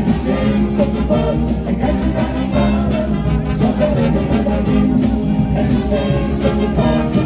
Het is steeds op de boot en kijk ze naar de stralen. Zo verder en bij wind. Het is steeds op de boot,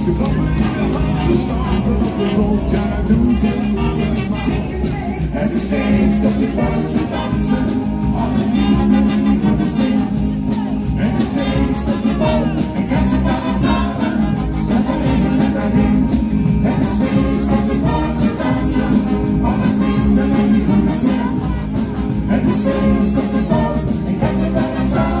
In de de dat doen? Het is feest de de. Het is feest op de boot en kijk ze daar stralen. Ze verringen met haar wind. Het is feest op de boot, ze dansen. Alle lieden die voor de Sint. Het is feest op de boot en kijk ze daar stralen.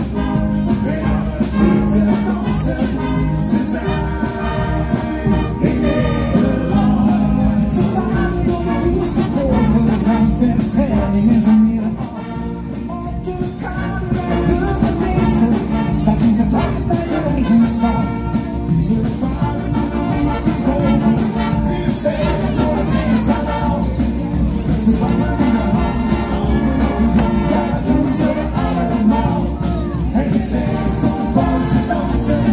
is steeds op de boot, ze dansen,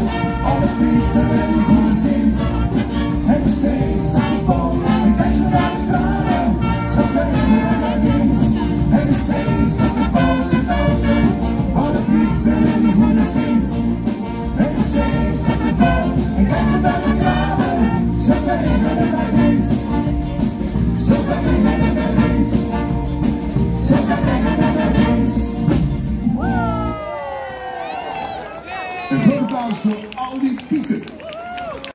alle pieten en die goede Sint. applaus voor al die pieten.